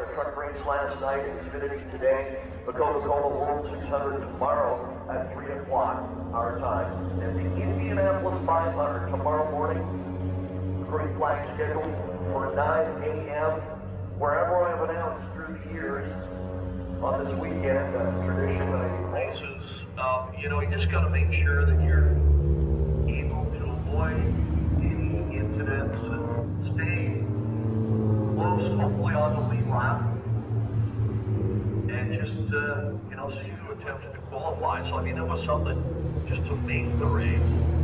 the truck race last night. Xfinity today. The Coca-Cola World 600 tomorrow at 3 o'clock our time. And the Indianapolis 500 tomorrow morning. Green flag scheduled for 9 a.m. Wherever I've announced through the years on this weekend, uh, traditionally. races, um, you know, you just got to make sure that you're able to avoid any incidents and stay close, hopefully on the lead lap, and just, uh, you know, see who attempted to qualify. So, I mean, it was something just to make the race.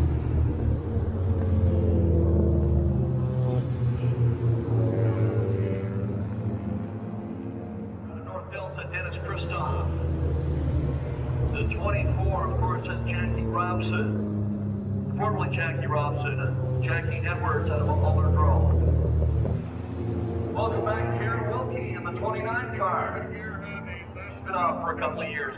Dennis. The 24, of course, is Jackie Robson. Formerly Jackie Jackie Edwards out of Grove. Welcome back, Karen Wilkie in the 29 car. Off for a couple of years.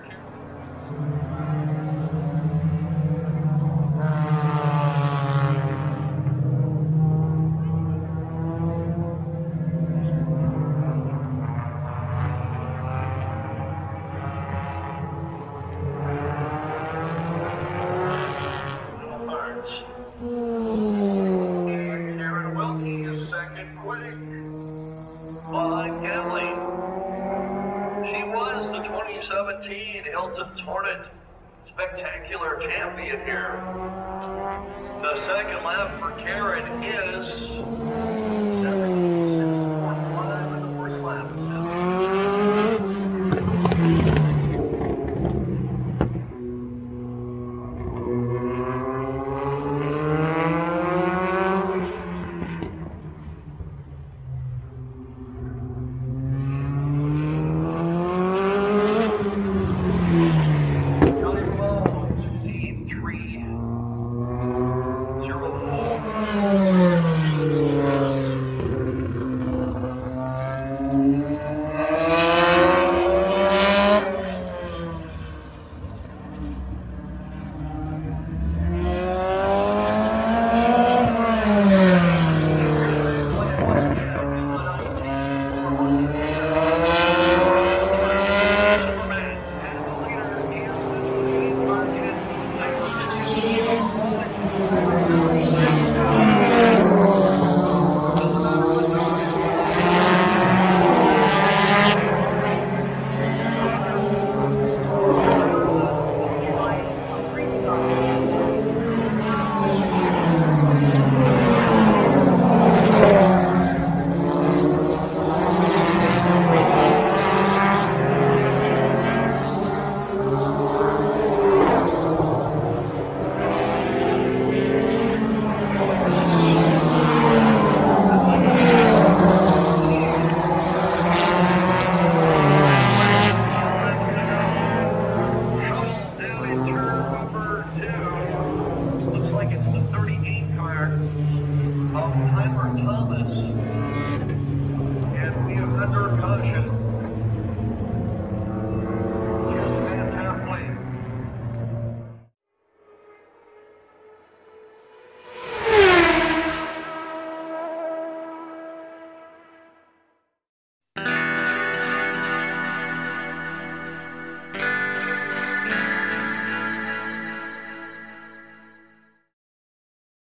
2017 Hilton Hornet Spectacular Champion here. The second lap for Karen is